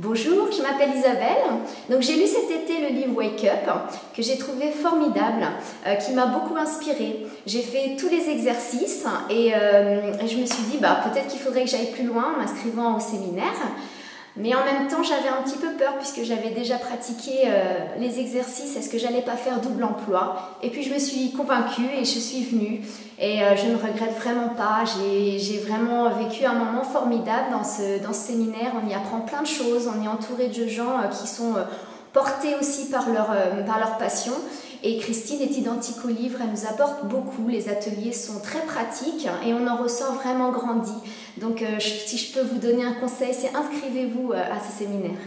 Bonjour, je m'appelle Isabelle. Donc j'ai lu cet été le livre Wake Up que j'ai trouvé formidable, euh, qui m'a beaucoup inspiré. J'ai fait tous les exercices et, euh, et je me suis dit bah peut-être qu'il faudrait que j'aille plus loin en m'inscrivant au séminaire. Mais en même temps, j'avais un petit peu peur puisque j'avais déjà pratiqué euh, les exercices. Est-ce que j'allais pas faire double emploi? Et puis je me suis convaincue et je suis venue. Et euh, je ne regrette vraiment pas. J'ai vraiment vécu un moment formidable dans ce, dans ce séminaire. On y apprend plein de choses. On est entouré de gens euh, qui sont portés aussi par leur, par leur passion. Et Christine est identique au livre, elle nous apporte beaucoup, les ateliers sont très pratiques et on en ressort vraiment grandi. Donc si je peux vous donner un conseil, c'est inscrivez-vous à ce séminaire.